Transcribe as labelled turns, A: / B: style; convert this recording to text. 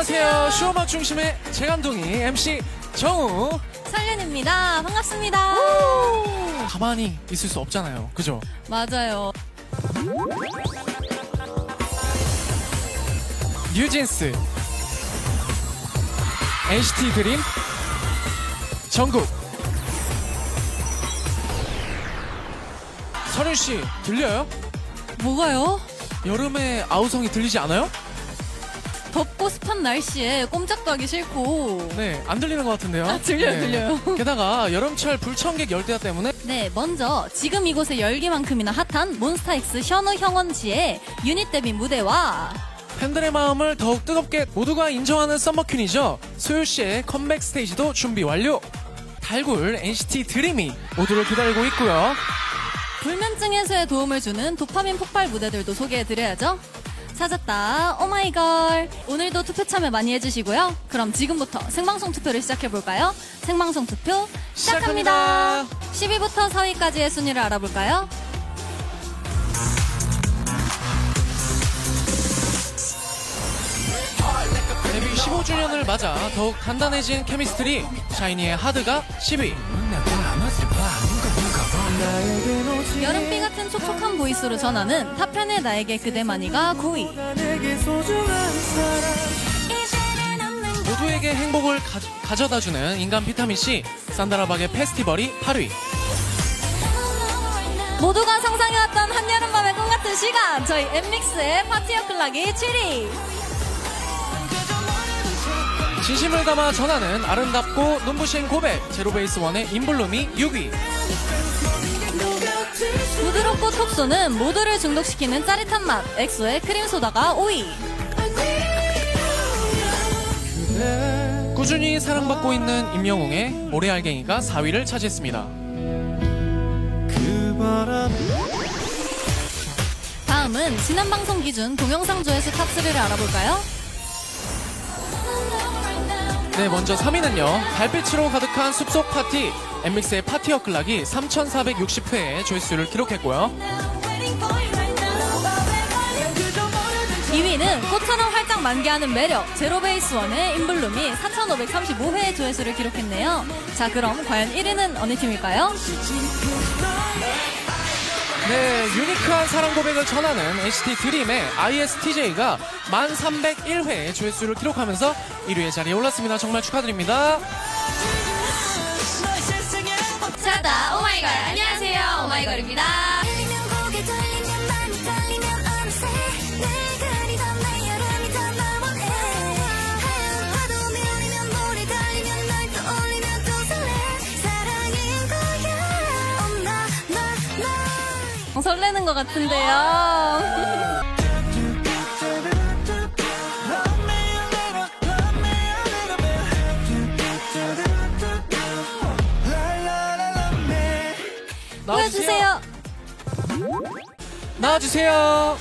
A: 안녕하세요. 쇼음악 중심의 재감동이 MC 정우.
B: 설윤입니다. 반갑습니다.
A: 가만히 있을 수 없잖아요. 그죠?
B: 맞아요.
A: 뉴진스. NCT 드림. 정국. 설윤 씨, 들려요?
B: 뭐가요?
A: 여름에 아우성이 들리지 않아요?
B: 덥고 습한 날씨에 꼼짝도 하기 싫고.
A: 네, 안 들리는 것 같은데요.
B: 아, 들려요,
A: 네.
B: 들려요.
A: 게다가 여름철 불청객 열대야 때문에
B: 네, 먼저 지금 이곳에 열기만큼이나 핫한 몬스타엑스 셔누 형원 씨의 유닛 데뷔 무대와
A: 팬들의 마음을 더욱 뜨겁게 모두가 인정하는 summer queen이죠. 소유 씨의 컴백 스테이지도 준비 완료. 달굴 NCT 드림이 모두를 기다리고 있고요.
B: 불면증 해소에 도움을 주는 도파민 폭발 무대들도 소개해드려야죠. 찾았다. 오마이걸. 오늘도 투표 참여 많이 해주시고요. 그럼 지금부터 생방송 투표를 시작해볼까요? 생방송 투표 시작합니다. 10위부터 4위까지의 순위를 알아볼까요?
A: 데뷔 15주년을 맞아 더욱 단단해진 케미스트리 샤이니의 하드가 10위.
B: 여름비 같은 촉촉한 보이스로 전하는 탑현의 나에게 그대만이가 9위.
A: 모두에게 행복을 가, 져다주는 인간 비타민 C 산다라박의 페스티벌이 8위.
B: 모두가 상상해왔던 한여름밤의 꿈 같은 시간. 저희 엔믹스의 Party O'Clock이 7위.
A: 진심을 담아 전하는 아름답고 눈부신 고백 제로베이스원의 In Bloom이 6위.
B: 부드럽고 톡 쏘는 모두를 중독시키는 짜릿한 맛. 엑소의 크림소다가 5위.
A: 꾸준히 사랑받고 있는 임영웅의 모래알갱이가 4위를 차지했습니다.
B: 다음은 지난 방송 기준 동영상 조회수 top 3를 알아볼까요?
A: 네, 먼저 3위는요. 달빛으로 가득한 숲속 파티 엠믹스의 파티 어클락이 3,460회의 조회수를 기록했고요.
B: 2위는 꽃처럼 활짝 만개하는 매력 제로베이스 원의 인블룸이 4,535회의 조회수를 기록했네요. 자 그럼 과연 1위는 어느 팀일까요?
A: 네, 유니크한 사랑 고백을 전하는 NCT 드림의 ISTJ가 1,301회의 조회수를 기록하면서 1위의 자리에 올랐습니다. 정말 축하드립니다.
B: 찾다 오마이걸 안녕하세요 오마이걸입니다.
C: 어,
B: 설레는 것
A: 같은데요.
B: 보여주세요.
A: 나와주세요.